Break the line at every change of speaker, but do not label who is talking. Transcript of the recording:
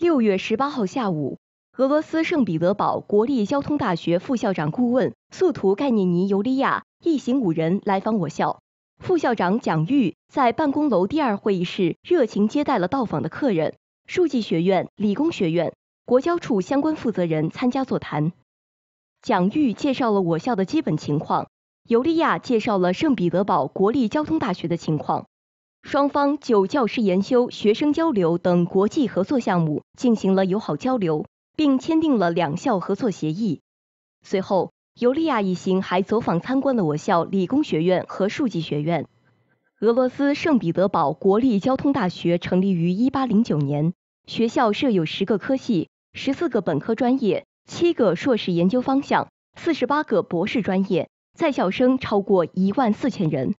六月十八号下午，俄罗斯圣彼得堡国立交通大学副校长顾问速图盖涅尼尤利亚一行五人来访我校。副校长蒋玉在办公楼第二会议室热情接待了到访的客人。数技学院、理工学院、国交处相关负责人参加座谈。蒋玉介绍了我校的基本情况，尤利亚介绍了圣彼得堡国立交通大学的情况。双方就教师研修、学生交流等国际合作项目进行了友好交流，并签订了两校合作协议。随后，尤利亚一行还走访参观了我校理工学院和数技学院。俄罗斯圣彼得堡国立交通大学成立于1809年，学校设有十个科系、十四个本科专业、七个硕士研究方向、四十八个博士专业，在校生超过一万四千人。